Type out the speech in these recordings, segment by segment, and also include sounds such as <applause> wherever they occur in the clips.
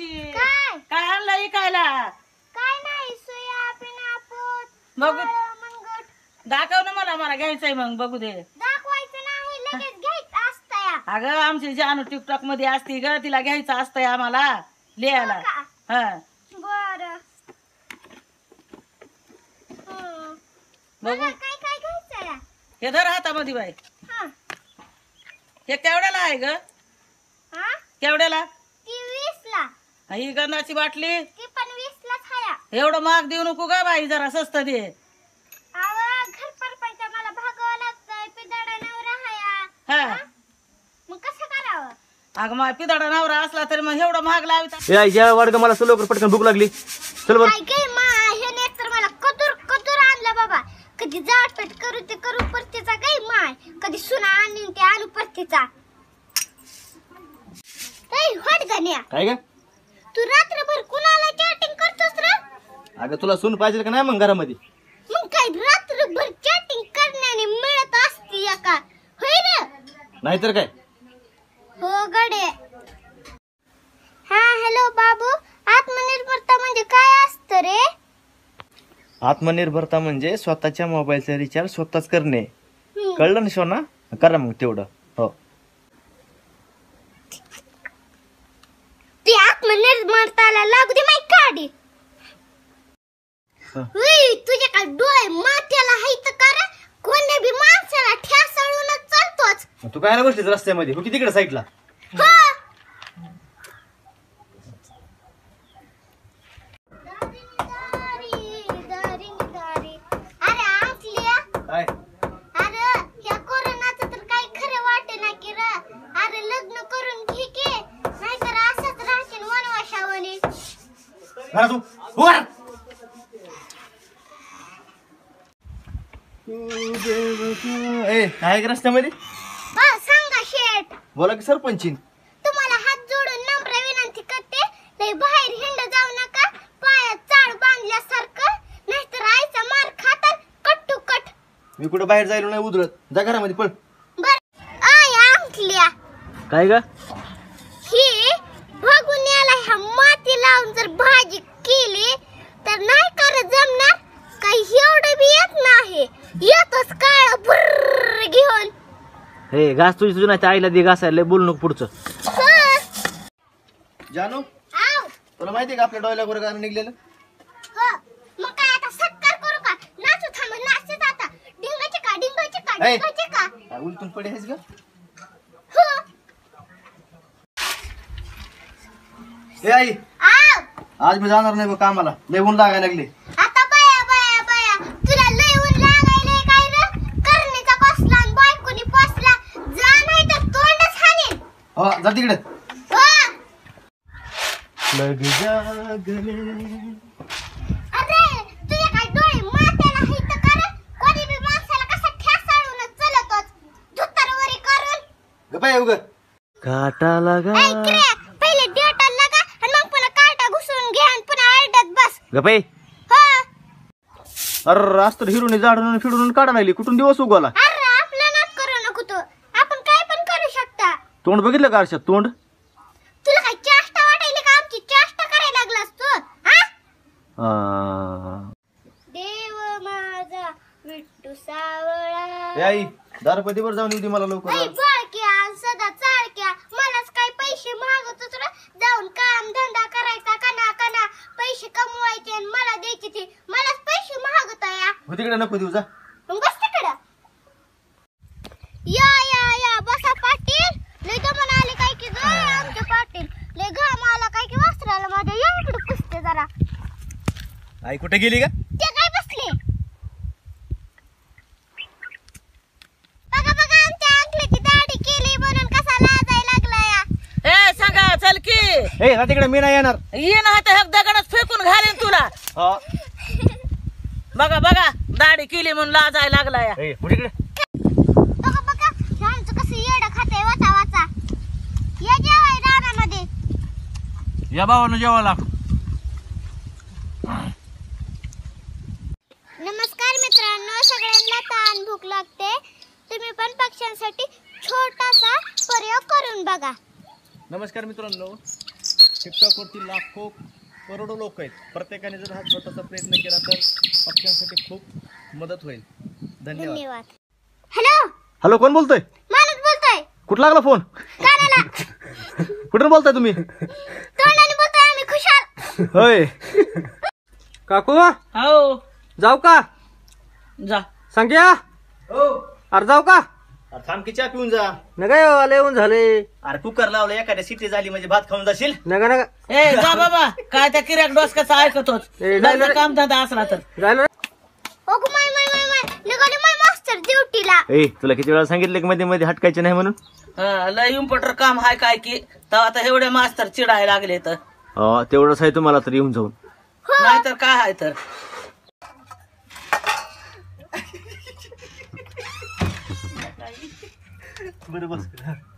मावशी काय? काय आणलं इकायला काय नाही सोयाबीन दाखव ना मला मला घ्यायचंय मग बघू दे. दाखवायचं नाही लगेच घ्यायचं असतं या अगं आमची जानू टिकटॉकमध्ये असती ग तिला घ्यायचं असतंय आम्हाला लिहायला. का? हा. बर. बघू. काय काय घ्यायचं या हे धर हातामध्ये बाई. हा. हे केवढ्याला आहे ग? हा? केवढ्याला? ही गंधाची बाटली. ती पण हाया. एवढं महाग देऊ नको ग बाई जरा स्वस्त दे. आवा घर मला भागावं लागतंय पिदाडा नवरा हाया. हा. मग कसं करावं? अगं मग पिदाडा नवरा असला तरी मग एवढं महाग लावित जेव्हा वाढ मला चल लवकर पटकन भूक लागली. चल बर. काय काय मा हे नाही तर मला कतूर कतूर आणलं बाबा. कधी जाटपेट करू ते करू परतीचा काय माय कधी सुना आणून ते आणू परतीचा. हट गण्या काय ग? तू रात्रभर कुणाला चॅटिंग करतोस रे? अगं तुला सून पाहिजे का नाही मग घरामध्ये? मग काय रात्रभर चॅटिंग करण्याने मिळत असती या का होय रे नाहीतर काय? हो गडे. हा हॅलो बाबू. आत्मनिर्भरता म्हणजे काय असतं रे? आत्मनिर्भरता म्हणजे स्वतःच्या मोबाईलचा रिचार्ज स्वतःच करणे. कळलं ना शोना करा मग तेवढं हो ती आत्मनिर्भरताला लागू दे माहिती काढी हा. उई, तुझे काय डोळे माथ्याला हायत का रे? कोण्या बी माणसाला ठ्यासळूनच चालतोच. तू काय बसलीस रस्त्यामध्ये? हो की तिकडे साईडला. हा. अरे आंकल्या काय? अरे ह्या कोरोनाचं तर काही खरं वाटे ना की र. अरे लग्न करून घे की. नाहीतर असंच राहशील वनवाशावणी घरात तू उभा राहा. ए काय का रस्त्यामध्ये? हा सांगा शेठ. बोला की सरपंचीन तुम्हाला हात जोडून नम्र विनंती करते लय बाहेर हिंड जाऊ नका पायात चाळ बांधल्यासारखं नाहीतर आईचा मार खातात कट टू कट मी कुठं बाहेर जायलो नाही उधळत. जा घरामध्ये पळ. बर. आय अंकल्या काय ग ही बघून याला ह्या माती लावून जर भाजी केली तर नाही कर जमणार काही एवढं बी येत नाही येतच काळ बुर्र घेऊन हे घास तुझी तुझी नाही आईला दे घासायला लय बोलू नको पुढचं. हं. जानू तुला माहिती का आपल्या डोयला गाणं निघलेलं? हो. मग काय आता सत्कार करू का? नाचू थांब नाचत आता. डिंगाचे का डिंगाचे का ऐ. डिंगाचे का? काय उलटून पडे आहेस ग. हो. ए आई. आव आज मी जाणार नाही बघ कामाला. लय ऊन लागायला लागले आता बया बया बया तुला लय ऊन लागायलंय काय रे करणीचा कसला आणि बायकोनी पोसला जा नाही तर तोंडच हाणेन हो जा तिकडे. हो लग जागले. अरे तुझे काय डोळे माथ्याला हित कर कोणी बी माणसाला कसा ठ्यासाळून चलतोच? धुत्तरवरी करून? गपाय उग. काटा ऐ लगा क्रिया पहिले डेटा लगा आणि मग पुन्हा काटा घुसून घे आणि पुन्हा आरडत बस. गपाई हो. अरे तर हिरून झाडून फिरून काढा लागली. कुठून दिवस उगवला? अरे आपलं नाट करू नको तू आपण काय पण करू शकता तोंड बघितलं का आरशात? तोंड? तुला काय चेष्टा वाटायली का आमची? चेष्टा करायला लागलास तू हा? आ. देव माझा विठ्ठू ए सावळा आई दारपतीवर जाऊन येऊ दे मला लवकर. बाळक्या सदा चाळक्या मलाच काय पैसे मागत. जाऊन काम धंदा करायचा कना कना पैसे कमवायचे आणि मला द्यायचे ते. मलाच पैसे मागत या हो तिकडे नको देऊ जा मग बस तिकडं या या या बसा पाटील लय दमन आले काय की ग आमचे पाटील लय घाम आला काय की वस्त्राला माझ्या या इकडे पुसते जरा आई कुठे गेली का ते काय बसले? बघा बघा आमच्या अंकलेची दाढी केली म्हणून कसा लाजायला लागला या ए सांगा चल की. ए तिकडे मी नाही येणार. ये ना तर दगडच फेकून घालेन तुला. हा. बघा बघा दाढी केली म्हणून लाजायला लागला या ए हो तिकडे बघा बघा ह्यांचं कसं येडं खाते वाचा वाचा. या जेवाय रानामध्ये. या भावानं जेवायला नमस्कार मित्रांनो सगळ्यांना ताण भूक लागते तुम्ही पक्ष्यांसाठी छोटासा प्रयोग करून बघा. नमस्कार मित्रांनो. टिकटॉकवरती लाखो करोडो लोक आहेत. प्रत्येकाने जर हा छोटासा प्रयत्न केला तर पक्ष्यांसाठी खूप मदत होईल. धन्यवाद. धन्यवाद. हॅलो हॅलो कोण बोलतोय? माणूस बोलतोय. कुठं लागला फोन? कानाला. कुठून बोलताय तुम्ही? तोंडाने बोलतोय आम्ही खुशाल. होय. काकू हो. जाऊ का? जा. संख्या अरे जाऊ का? अरे थांब की चहा पिऊन जा. नका येऊ, आले येऊन झाले. अरे कुकर लावलं एखाद्या सिटी झाली म्हणजे भात खाऊन जाशील? नका नका. ए जा बाबा काय त्या किराक ऐकतोच. ए, नाही, नाही. काम धंदा असला तर. जायला ओगो माय माय माय माय. निघाले माय मास्टर ड्युटीला. ए तुला किती वेळा सांगितलं की मध्ये मध्ये हटकायचे नाही म्हणून? हा, लय इम्पॉर्टर काम हाय काय की तर आता एवढे मास्तर चिडायला लागले तर अं, तेवढंच आहे तुम्हाला तर येऊन जाऊन. नाहीतर काय आहे तर?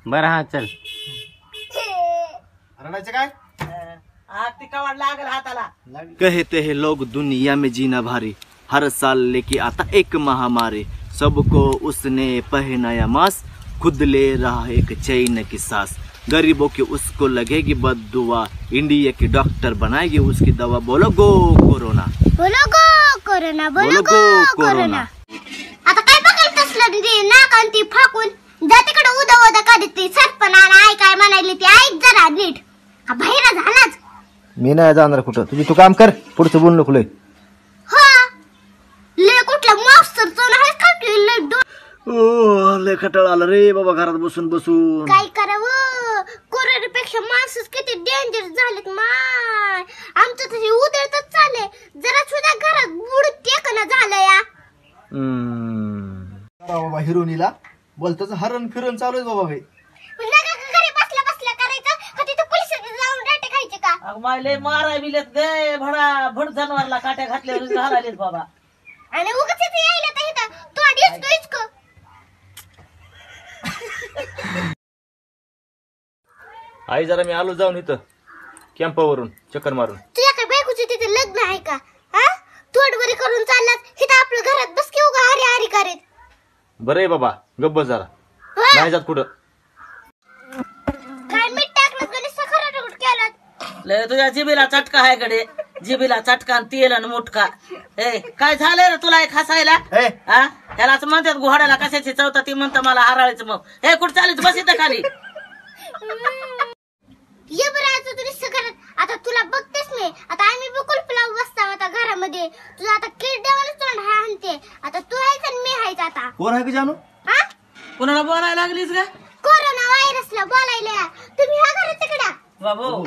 बरं हा चल. रडायचं काय? आग ती कवाड लागल हाताला. कहते हैं लोग दुनिया में जीना भारी। हर साल लेके आता एक महामारी। सबको उसने पहनाया मास्क खुद ले रहा एक चैन की सांस। गरीबों की उसको लगेगी बददुआ। इंडिया की डॉक्टर बनाएगी उसकी दवा। बोलो गो कोरोना। बोलो गो कोरोना बोलो गो कोरोना। कोरोना। आता काय तसलं ते नाक आणि ती फाकून. जा तिकडे उदा उदा काढत ती सरपण आई काय म्हणाली ती ऐक जरा नीट. हा बाहेर झालाच. मी नाही जाणार कुठं. तुझी तू काम कर पुढचं बोल नको लय हा. ले कुठला मास्तर तो नाही का की ले डो- ओ लय खटाळ आलं रे बाबा घरात बसून बसून. काय करावं? कोरोनापेक्षा माणसंच किती डेंजर झालेत माय. आमचं तसे उदळतच चालले जरा सुद्धा घरात बुड टेकणं झालं या. हम्म. बाबा हिरोनीला. बोलताच हरण फिरण चालू आहे बाबा भाई म्हणजे का घरी बसल्या बसल्या करायचं? का तिथं पोलिसात जाऊन डाटे खायचे का? अग माय माराय बिलेत दे भडा भड जनावरला काट्या घातल्यावर <laughs> घालायलेत बाबा. आणि उगाच इथे यायला तर इथं तो डिस्को इस्को आई जरा मी आलो जाऊन इथं. कॅम्पावरून चक्कर मारून तुझ्या काय बायकोचे तिथे लग्न आहे का हा तोडवरी करून चाललात इथं आपलं घरात बस की उगा हरी हरी करीत बरं आहे बाबा गप्प जरा? नाही जात कुठं. काय मीठ टाकलं गणेश खराट केलं? लय तुझ्या जिबीला चटका आहे कडे जिबीला चटका आणि तेल आणि मुटका. ए काय झालंय रे तुला एक हसायला ए. हा त्यालाच म्हणतात घोड्याला कशाची चौथा ती म्हणतं मला हराळीचं मग हे कुठं चालीच बस इथं खाली. ये बरं आज तू नुसतं घरात आता तुला बघतेस मी. आता आम्ही बिलकुल पुलाव बसता आता घरामध्ये. तुझा आता किरड्यावाला तोंड हाय आणते आता तू आहेस आणि मी आहेच आता. कोण आहे की जानू? हा कुणाला बोलायला लागलीस का कोरोना व्हायरसला बोलायला तुम्ही ह्या घरात तिकडा. बाबू.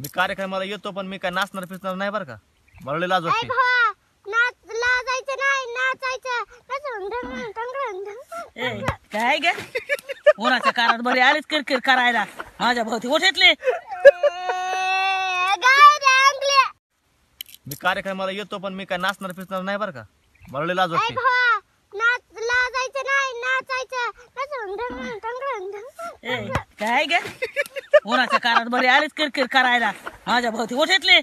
मी कार्यक्रमाला येतो पण मी काय नाचणार फिरणार नाही बरं का? मला लय लाज ऐ वाटते भावा नाच लाजायचं नाही नाचायचं. नाचून ढंग ढंग ढंग ए काय गे? उन्हाच्या कारात बरी आलीच किरकिर करायला. माझ्या भोवती उठेतले. गाय रांगले मी कार्यक्रमाला येतो पण मी काय नाचणार फिरणार नाही बरं का? मला लय लाज वाटते. ढंग ए काय गे? उन्हाच्या कारात बरी आलीच किरकिर करायला. माझ्या भोवती उठेतले.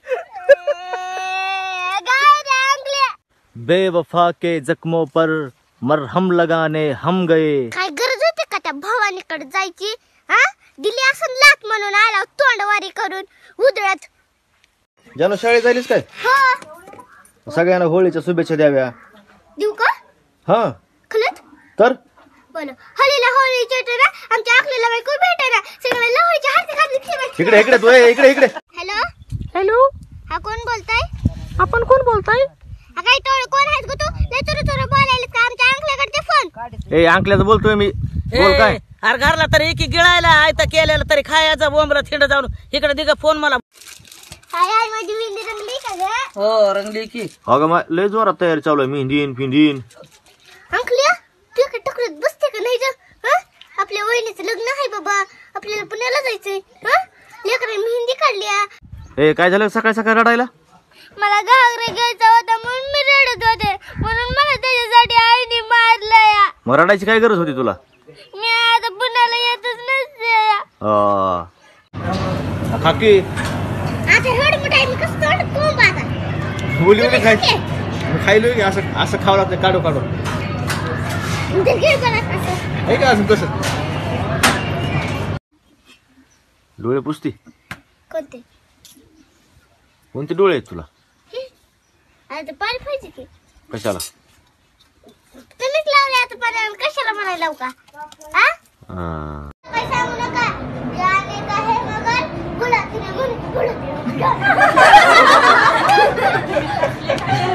गाय रांगले बेवफा के जख्मों पर मरहम लगाने हम गए काय गरज होती का त्या भवानीकडे जायची हा दिली असं लात म्हणून आला तोंडवारी करून उधळत. जानू शाळेत जायलीस काय? हो. सगळ्यांना होळीच्या शुभेच्छा द्याव्या. देऊ का? हा. खलत? तर? बोलो हलीला होळी ना आमच्या आखलीला बायको भेटेना सगळ्यांना होळीच्या हार्दिक हार्दिक शुभेच्छा. इकडे इकडे तू इकडे इकडे. हॅलो? हॅलो? हा कोण बोलताय? आपण कोण बोलताय? हा काही टोळ कोण आहेस ग तू? लय चुरू चुरू बोलायला का? आमच्या अंकल्याकडे फोन. ए अंकल्याचं बोलतोय मी. बोल काय? अरे घरला तरी एकी गिळायला आयता केलेला तरी खायचा बोंबला थिंड जाऊन. इकडे दिगा फोन मला. हाय हाय माझी मेहंदी रंगली का ग? हो रंगली की. अगं मा लय जोरात तयारी चालू आहे मेहंदीन फिंदीन. अंकलिया तू इकडे टकरत बसते का नाही ग? हा? आपल्या वहिनीचं लग्न आहे बाबा आपल्याला पुण्याला जायचंय. हा? लेकराने मेहंदी काढल्या. ए काय झालं? सकाळी सकाळी रडायला? मला घागरे घ्यायचा होता म्हणून मी रडत होते. म्हणून मला त्याच्यासाठी आईने मारलं या मग रडायची काय गरज होती तुला? मी खाकी बोली बोली खाय खायलो की असं असं खावं लागतं काढू काढू. आहे का तसं? डोळे पुसती? कोणते? कोणते डोळे आहेत तुला? आता ते पाणी पाहिजे की. कशाला? तुम्हीच लावले आता पाणी कशाला म्हणायला लावू का? हा? ほらってな、ほらっ、ほ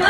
ら。